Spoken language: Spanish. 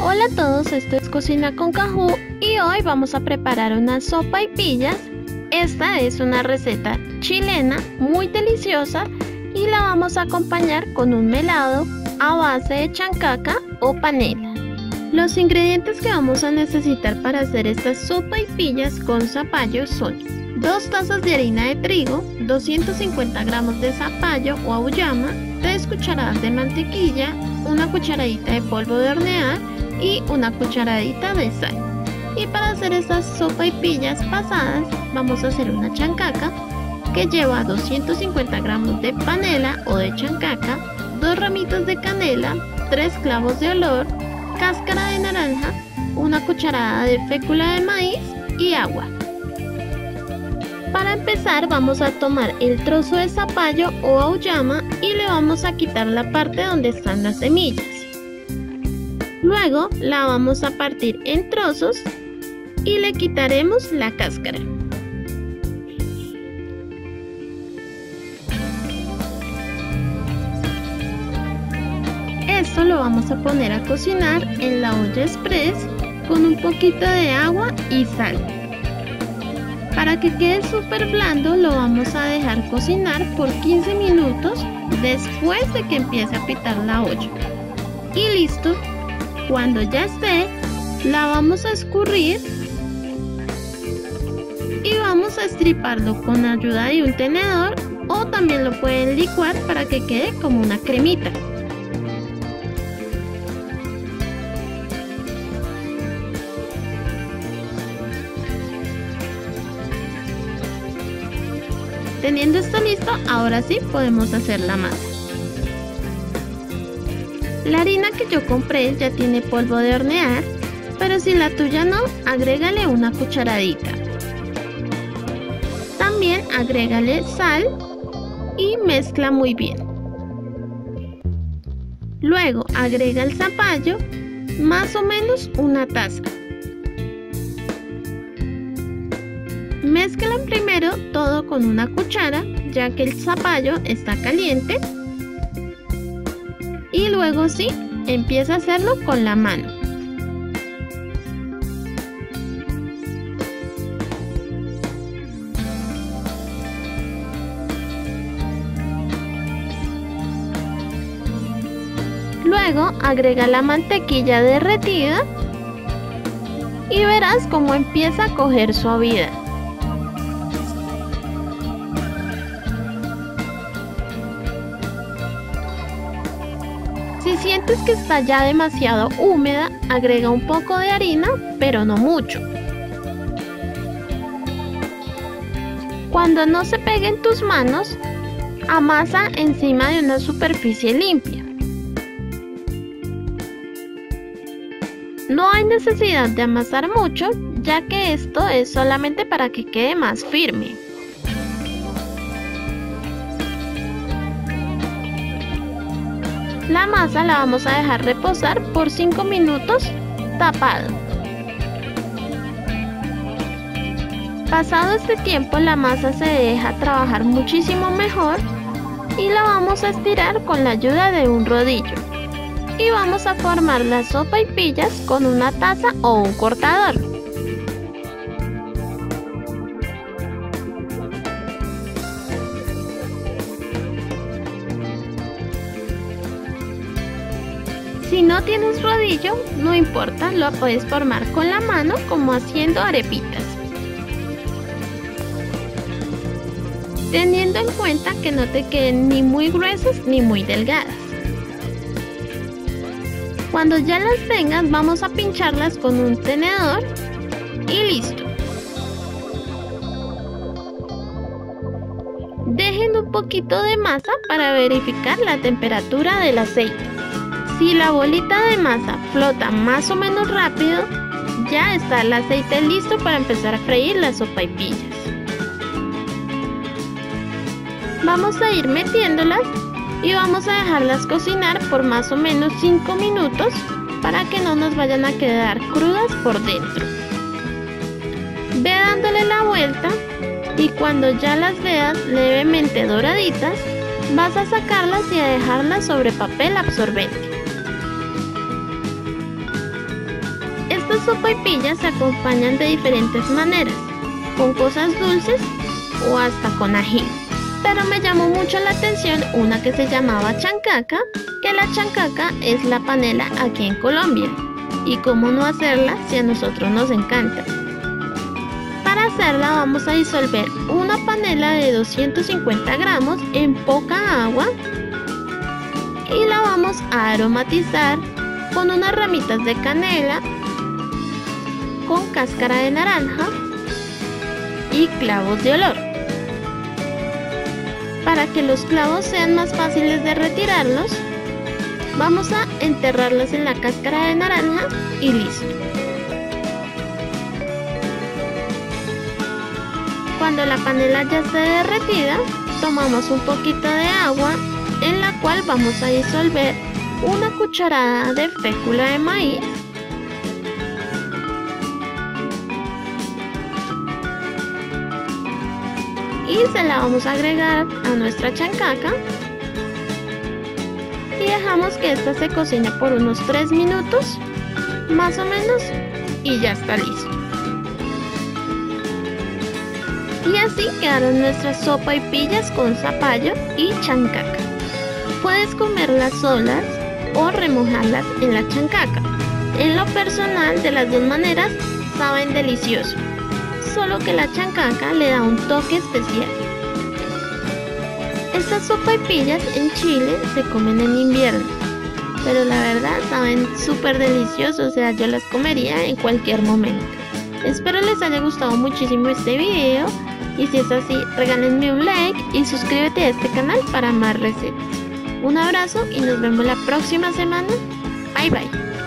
Hola a todos, esto es Cocina con Cajú y hoy vamos a preparar una sopa y pillas. Esta es una receta chilena muy deliciosa y la vamos a acompañar con un melado a base de chancaca o panela. Los ingredientes que vamos a necesitar para hacer esta sopa y pillas con zapallo son 2 tazas de harina de trigo, 250 gramos de zapallo o auyama, 3 cucharadas de mantequilla, una cucharadita de polvo de hornear y una cucharadita de sal. Y para hacer estas sopa y pillas pasadas vamos a hacer una chancaca que lleva 250 gramos de panela o de chancaca, 2 ramitos de canela, 3 clavos de olor, cáscara de naranja, una cucharada de fécula de maíz y agua. Para empezar vamos a tomar el trozo de zapallo o auyama y le vamos a quitar la parte donde están las semillas. Luego la vamos a partir en trozos y le quitaremos la cáscara. Esto lo vamos a poner a cocinar en la olla express con un poquito de agua y sal. Para que quede súper blando lo vamos a dejar cocinar por 15 minutos después de que empiece a pitar la olla. Y listo, cuando ya esté, la vamos a escurrir y vamos a estriparlo con ayuda de un tenedor o también lo pueden licuar para que quede como una cremita. Teniendo esto listo, ahora sí podemos hacer la masa. La harina que yo compré ya tiene polvo de hornear, pero si la tuya no, agrégale una cucharadita. También agrégale sal y mezcla muy bien. Luego agrega el zapallo, más o menos una taza. Mezclan primero todo con una cuchara, ya que el zapallo está caliente. Luego sí, empieza a hacerlo con la mano. Luego agrega la mantequilla derretida y verás cómo empieza a coger suavidad. Sientes que está ya demasiado húmeda, agrega un poco de harina, pero no mucho. Cuando no se pegue en tus manos, amasa encima de una superficie limpia. No hay necesidad de amasar mucho, ya que esto es solamente para que quede más firme. La masa la vamos a dejar reposar por 5 minutos tapado. Pasado este tiempo la masa se deja trabajar muchísimo mejor y la vamos a estirar con la ayuda de un rodillo. Y vamos a formar la sopa y pillas con una taza o un cortador. Si no tienes rodillo, no importa, lo puedes formar con la mano como haciendo arepitas. Teniendo en cuenta que no te queden ni muy gruesas ni muy delgadas. Cuando ya las tengas vamos a pincharlas con un tenedor y listo. Dejen un poquito de masa para verificar la temperatura del aceite. Si la bolita de masa flota más o menos rápido, ya está el aceite listo para empezar a freír la sopa y pillas. Vamos a ir metiéndolas y vamos a dejarlas cocinar por más o menos 5 minutos para que no nos vayan a quedar crudas por dentro. Ve dándole la vuelta y cuando ya las veas levemente doraditas, vas a sacarlas y a dejarlas sobre papel absorbente. Estas sopaipillas se acompañan de diferentes maneras, con cosas dulces o hasta con ají. Pero me llamó mucho la atención una que se llamaba chancaca, que la chancaca es la panela aquí en Colombia. Y cómo no hacerla si a nosotros nos encanta. Para hacerla vamos a disolver una panela de 250 gramos en poca agua y la vamos a aromatizar con unas ramitas de canela, con cáscara de naranja y clavos de olor. Para que los clavos sean más fáciles de retirarlos, vamos a enterrarlos en la cáscara de naranja y listo. Cuando la panela ya esté derretida, tomamos un poquito de agua en la cual vamos a disolver una cucharada de fécula de maíz y se la vamos a agregar a nuestra chancaca. Y dejamos que esta se cocine por unos 3 minutos más o menos y ya está listo. Y así quedaron nuestras sopa y pillas con zapallo y chancaca. Puedes comerlas solas o remojarlas en la chancaca. En lo personal de las dos maneras saben delicioso solo que la chancaca le da un toque especial. Estas sopaipillas en Chile se comen en invierno, pero la verdad saben súper deliciosos, o sea, yo las comería en cualquier momento. Espero les haya gustado muchísimo este video y si es así, regálenme un like y suscríbete a este canal para más recetas. Un abrazo y nos vemos la próxima semana. Bye bye.